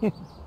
Yeah.